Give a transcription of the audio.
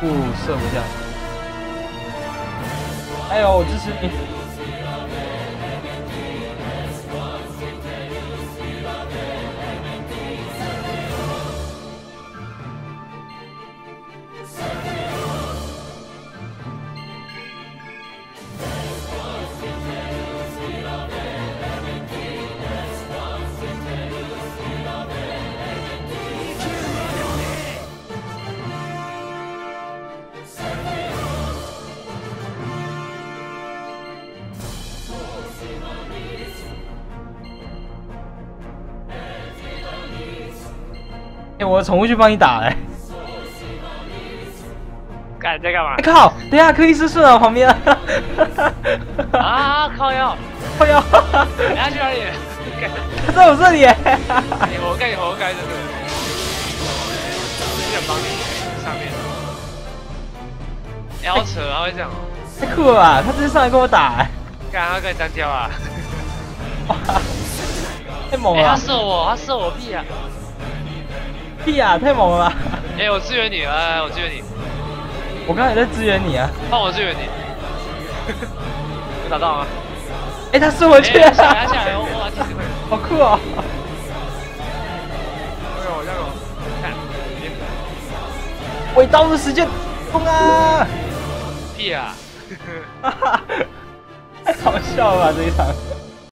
不射不掉。哎呦，我支持你！哎，我的宠物去帮你打嘞！干在干嘛？靠！等下克里斯顺啊，旁边。啊！靠腰！靠腰！你要去哪里？他 在我这里。你活该，你活该，真的。想帮你上面。好扯啊！会这样哦。太酷了吧！他直接上来跟我打。干，他跟你单挑啊！太猛了！他射我，他射我屁啊！屁啊！太猛了！哎，我支援你，哎，我支援你。我刚才在支援你啊！换我支援你。有打到吗？哎，他射回去了！下来，下来！好酷哦！加油，加油！看，尾刀的时间，冲啊！屁啊！哈哈，太好笑啊这一场。